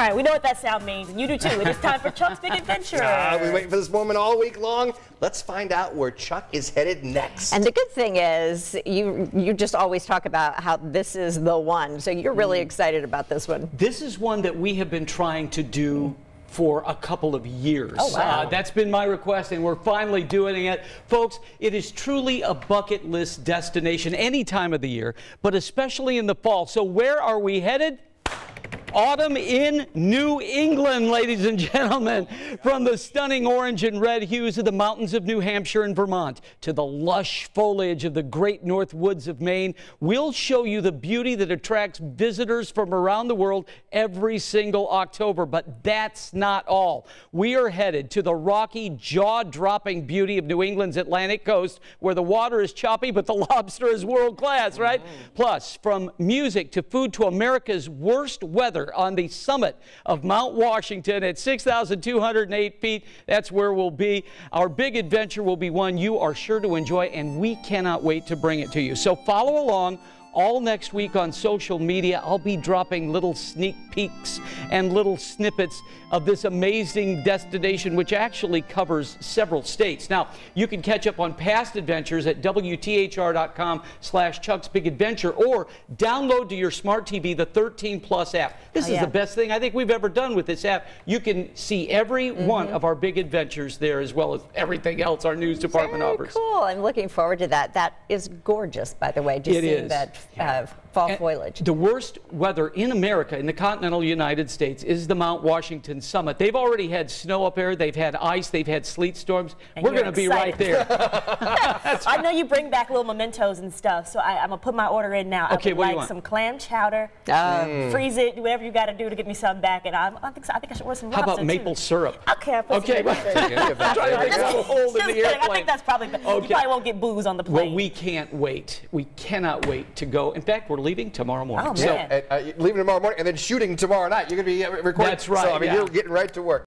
right, we know what that sound means, and you do too. It is time for Chuck's Big Adventure. Ah, we waiting for this moment all week long. Let's find out where Chuck is headed next. And the good thing is, you you just always talk about how this is the one. So you're really excited about this one. This is one that we have been trying to do for a couple of years. Oh, wow. Uh, that's been my request, and we're finally doing it. Folks, it is truly a bucket list destination any time of the year, but especially in the fall. So, where are we headed? Autumn in New England, ladies and gentlemen. From the stunning orange and red hues of the mountains of New Hampshire and Vermont to the lush foliage of the great north woods of Maine, we'll show you the beauty that attracts visitors from around the world every single October. But that's not all. We are headed to the rocky, jaw dropping beauty of New England's Atlantic coast, where the water is choppy, but the lobster is world class, right? Mm-hmm. Plus, from music to food to America's worst weather on the summit of Mount Washington at 6,208 feet. That's where we'll be. Our big adventure will be one you are sure to enjoy, and we cannot wait to bring it to you. So follow along all next week on social media. I'll be dropping little sneak peeks and little snippets of this amazing destination, which actually covers several states. Now, you can catch up on past adventures at WTHR.com slash Chuck's Big Adventure or download to your smart TV the 13 Plus app. This Oh, is yeah. the best thing I think we've ever done with this app. You can see every Mm-hmm. one of our big adventures there as well as everything else our news department Very offers. cool. I'm looking forward to that. That is gorgeous, by the way, just It seeing is. that uh, fall And foliage. The worst weather in America, in the continental United States, is the Mount Washington summit. They've already had snow up there, they've had ice, they've had sleet storms. And We're you're going to be right there. excited. I know you bring back little mementos and stuff, so I, I'm gonna put my order in now. Okay, I would what do you like want? some clam chowder. Uh, Freeze it, do whatever you got to do to get me some back, and I, I think so, I think I should order some How about maple too. syrup? Okay, I'll put Okay, some maple well- syrup. Any of that. Try to make a little hole in Just the kidding. I think that's probably. You Okay. probably won't get booze on the plane. Well, we can't wait. We cannot wait to go. In fact, we're leaving tomorrow morning. Oh, So man. And, uh, leaving tomorrow morning and then shooting tomorrow night. You're going to be uh, recording. That's right, So, I mean, yeah. you're getting right to work.